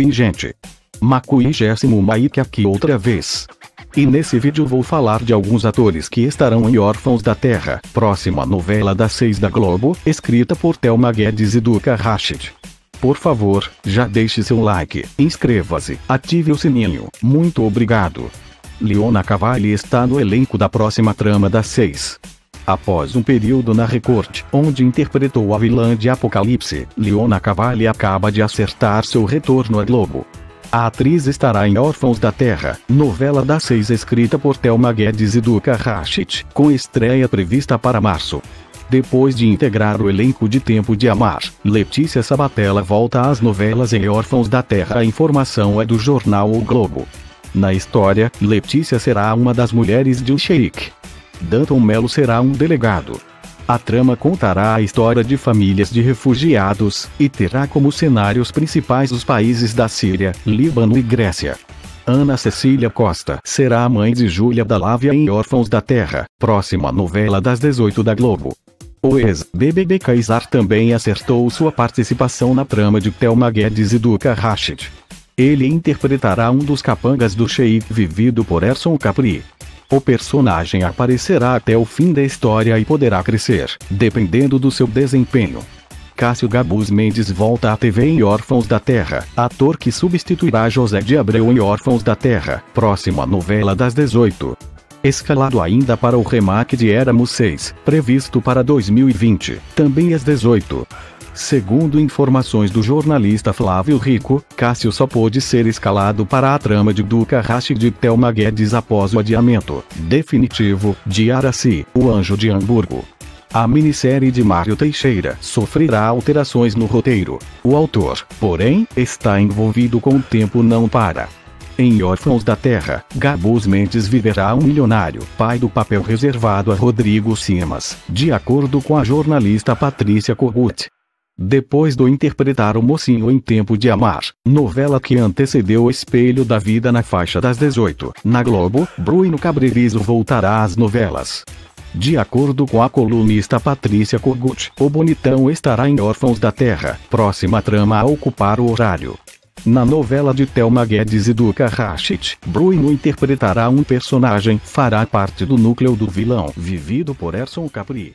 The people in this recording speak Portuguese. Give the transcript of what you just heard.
Oi gente. Makui Jéssimo aqui outra vez. E nesse vídeo vou falar de alguns atores que estarão em Órfãos da Terra, próxima novela das 6 da Globo, escrita por Thelma Guedes e Duca Rashid. Por favor, já deixe seu like, inscreva-se, ative o sininho, muito obrigado. Leona Cavalli está no elenco da próxima trama das 6. Após um período na Record, onde interpretou a vilã de Apocalipse, Leona Cavalli acaba de acertar seu retorno à Globo. A atriz estará em Órfãos da Terra, novela das seis escrita por Thelma Guedes e Duca Rashid, com estreia prevista para março. Depois de integrar o elenco de Tempo de Amar, Letícia Sabatella volta às novelas em Órfãos da Terra. A informação é do jornal O Globo. Na história, Letícia será uma das mulheres de um sheik. Danton Mello será um delegado. A trama contará a história de famílias de refugiados, e terá como cenários principais os países da Síria, Líbano e Grécia. Ana Cecília Costa será a mãe de Júlia Lávia em Órfãos da Terra, próxima novela das 18 da Globo. O ex-BBB Kaysar também acertou sua participação na trama de Thelma Guedes e Duca Rashid. Ele interpretará um dos capangas do Sheik vivido por Erson Capri. O personagem aparecerá até o fim da história e poderá crescer, dependendo do seu desempenho. Cássio Gabus Mendes volta à TV em Órfãos da Terra, ator que substituirá José de Abreu em Órfãos da Terra, próxima novela das 18. Escalado ainda para o remake de Éramos 6, previsto para 2020, também às 18. Segundo informações do jornalista Flávio Rico, Cássio só pôde ser escalado para a trama de Duca Rashid e Thelma Guedes após o adiamento definitivo de Araci, o Anjo de Hamburgo. A minissérie de Mário Teixeira sofrerá alterações no roteiro. O autor, porém, está envolvido com o tempo não para. Em Órfãos da Terra, Gabus Mendes viverá um milionário, pai do papel reservado a Rodrigo Simas, de acordo com a jornalista Patrícia Kogut. Depois do interpretar o mocinho em Tempo de Amar, novela que antecedeu o Espelho da Vida na faixa das 18, na Globo, Bruno Cabreviso voltará às novelas. De acordo com a colunista Patrícia Kogut, o bonitão estará em Órfãos da Terra, próxima trama a ocupar o horário. Na novela de Thelma Guedes e Duca Rashid, Bruno interpretará um personagem, fará parte do núcleo do vilão, vivido por Erson Capri.